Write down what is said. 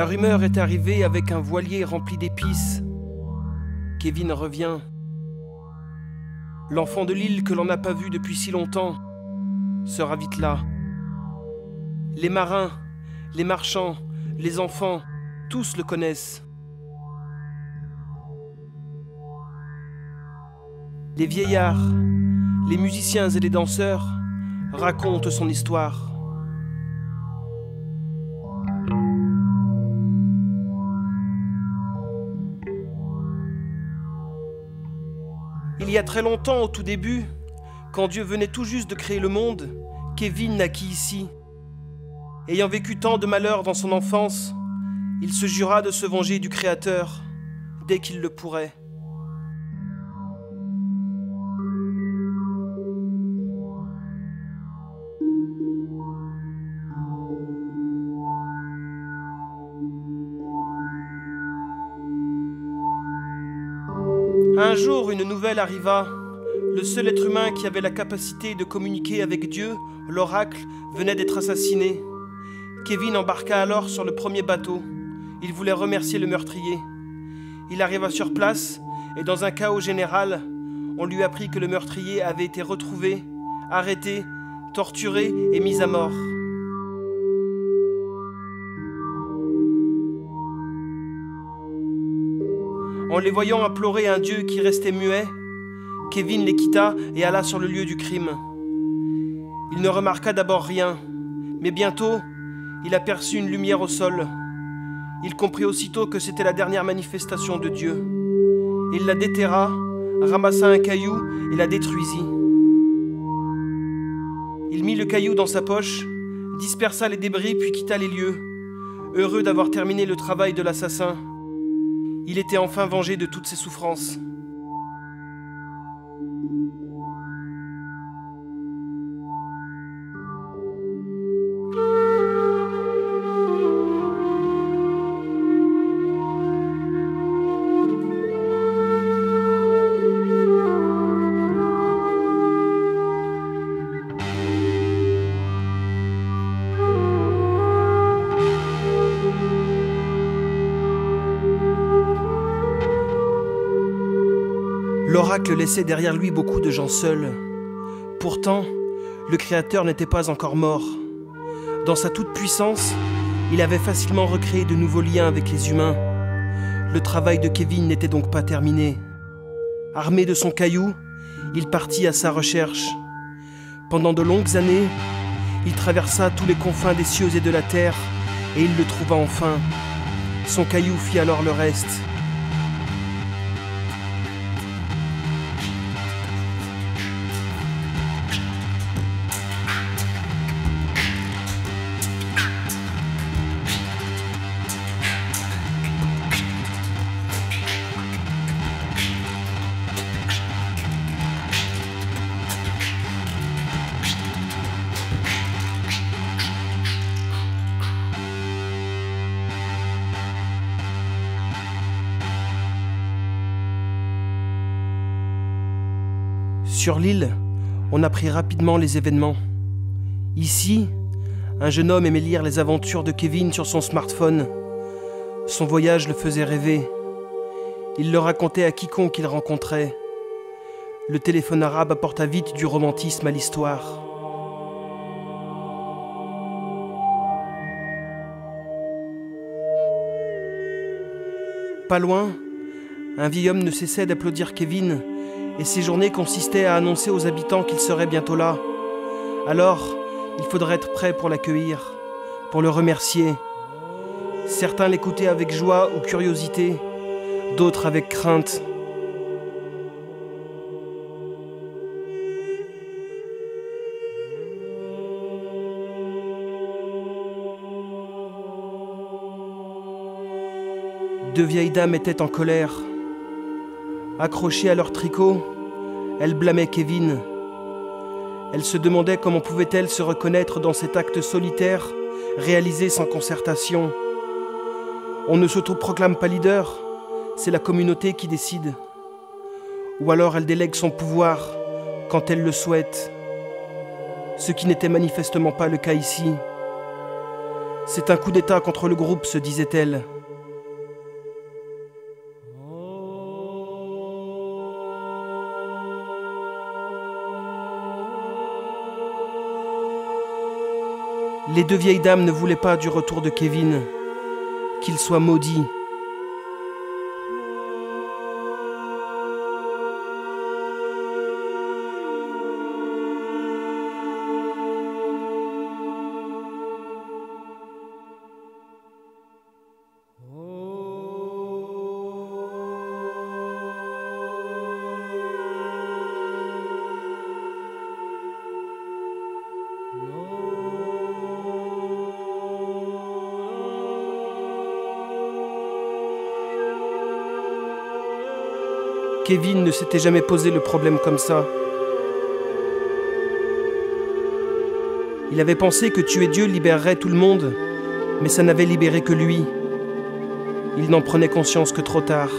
La rumeur est arrivée avec un voilier rempli d'épices. Kevin revient. L'enfant de l'île que l'on n'a pas vu depuis si longtemps sera vite là. Les marins, les marchands, les enfants, tous le connaissent. Les vieillards, les musiciens et les danseurs racontent son histoire. Il y a très longtemps, au tout début, quand Dieu venait tout juste de créer le monde, Kevin naquit ici. Ayant vécu tant de malheurs dans son enfance, il se jura de se venger du Créateur dès qu'il le pourrait. Un jour, une nouvelle arriva. Le seul être humain qui avait la capacité de communiquer avec Dieu, l'oracle, venait d'être assassiné. Kevin embarqua alors sur le premier bateau. Il voulait remercier le meurtrier. Il arriva sur place et dans un chaos général, on lui apprit que le meurtrier avait été retrouvé, arrêté, torturé et mis à mort. En les voyant implorer un Dieu qui restait muet, Kevin les quitta et alla sur le lieu du crime. Il ne remarqua d'abord rien, mais bientôt, il aperçut une lumière au sol. Il comprit aussitôt que c'était la dernière manifestation de Dieu. Il la déterra, ramassa un caillou et la détruisit. Il mit le caillou dans sa poche, dispersa les débris puis quitta les lieux, heureux d'avoir terminé le travail de l'assassin. Il était enfin vengé de toutes ses souffrances. L'oracle laissait derrière lui beaucoup de gens seuls. Pourtant, le Créateur n'était pas encore mort. Dans sa toute-puissance, il avait facilement recréé de nouveaux liens avec les humains. Le travail de Kevin n'était donc pas terminé. Armé de son caillou, il partit à sa recherche. Pendant de longues années, il traversa tous les confins des cieux et de la terre, et il le trouva enfin. Son caillou fit alors le reste. Sur l'île, on apprit rapidement les événements. Ici, un jeune homme aimait lire les aventures de Kevin sur son smartphone. Son voyage le faisait rêver. Il le racontait à quiconque il rencontrait. Le téléphone arabe apporta vite du romantisme à l'histoire. Pas loin, un vieil homme ne cessait d'applaudir Kevin Et ces journées consistaient à annoncer aux habitants qu'il serait bientôt là. Alors, il faudrait être prêt pour l'accueillir, pour le remercier. Certains l'écoutaient avec joie ou curiosité, d'autres avec crainte. Deux vieilles dames étaient en colère. Accrochées à leur tricot, elles blâmaient Kevin. Elles se demandaient comment pouvaient-elles se reconnaître dans cet acte solitaire réalisé sans concertation. On ne s'autoproclame pas leader, c'est la communauté qui décide. Ou alors elle délègue son pouvoir quand elle le souhaite, ce qui n'était manifestement pas le cas ici. C'est un coup d'État contre le groupe, se disait-elle. Les deux vieilles dames ne voulaient pas du retour de Kevin, qu'il soit maudit. Kevin ne s'était jamais posé le problème comme ça. Il avait pensé que tuer Dieu libérerait tout le monde, mais ça n'avait libéré que lui. Il n'en prenait conscience que trop tard.